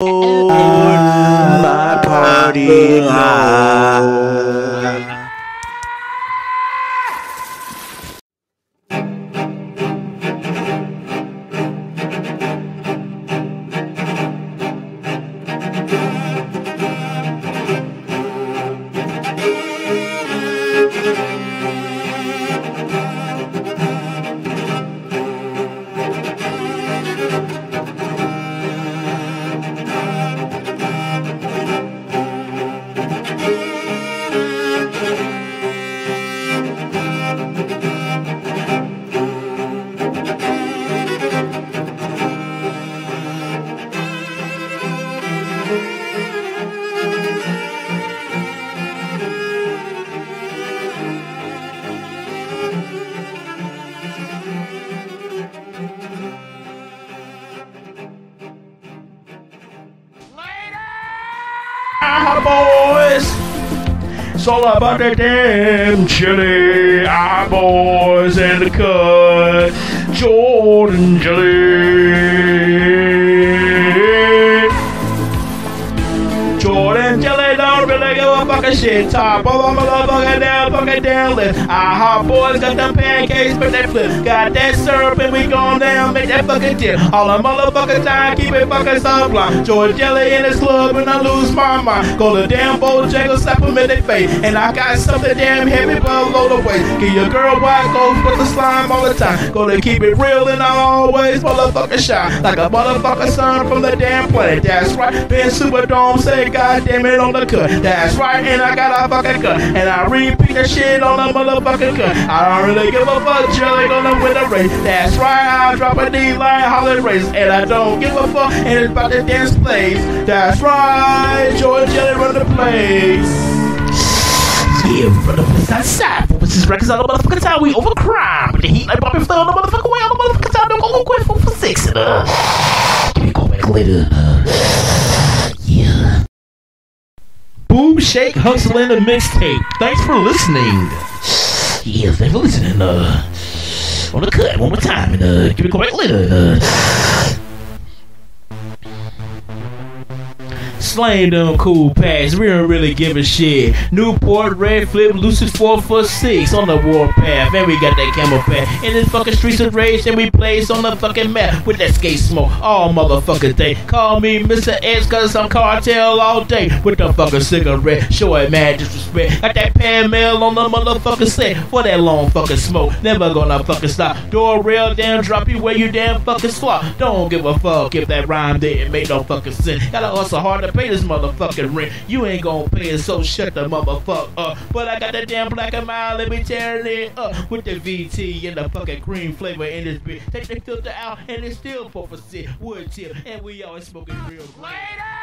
my party uh, uh, uh, boys. It's all about that damn chili. Our boys and the cut. Jordan jelly. Fucking shit. Top of a motherfucking down, fucking down list. Our hot boys got them pancakes, but they flip. Got that syrup and we going down, make that fucking dip. All the motherfucking time, keep it fucking sublime. Jordan jelly in this club and I lose my mind. Go to damn Bojangles, slap them in their face. And I got something damn heavy but below the waist. Give your girl white gold, put the slime all the time. Go to keep it real and I always motherfucking shine. Like a motherfucker sun from the damn planet. That's right. Been Superdome, say God damn it on the cut. That's right, and I got a fucking cut. And I repeat the shit on the motherfucking cut. I don't really give a fuck, jelly gonna win the race. That's right, I drop a D line holiday race. And I don't give a fuck, and it's about to dance place. That's right, George Jelly run the place. Yeah, run the place outside. But this is records all the motherfucking time. We over crime. With the heat like Bobby Flay on the motherfucking way. All the motherfucking time. Don't go quick for, six. And, uh, give me a call back later. Uh. Boom Shake Hustling the mixtape. Thanks for listening. Yeah, thanks for listening. Uh, on the cut one more time and uh, give me a call back later. Uh, Slaying them cool packs, we don't really give a shit. Newport, Red Flip, Lucid 4 for 6 on the warpath. And we got that camel pack. In the fucking streets of rage, and we place on the fucking map with that skate smoke all motherfucking day. Call me Mr. X, cause I'm cartel all day with the fucking cigarette. Showing mad disrespect. Got that Pall Mall on the motherfucking set for that long fucking smoke. Never gonna fucking stop. Door rail down, drop you where you damn fucking slop. Don't give a fuck if that rhyme didn't make no fucking sense. Gotta hustle hard to pay this motherfucking rent. You ain't gonna pay it, so shut the motherfucker up. But I got that damn black and mild, let me tear it up with the VT and the fucking green flavor in this bitch. Take the filter out and it's still 4% wood tip. And we always smoking real. Later!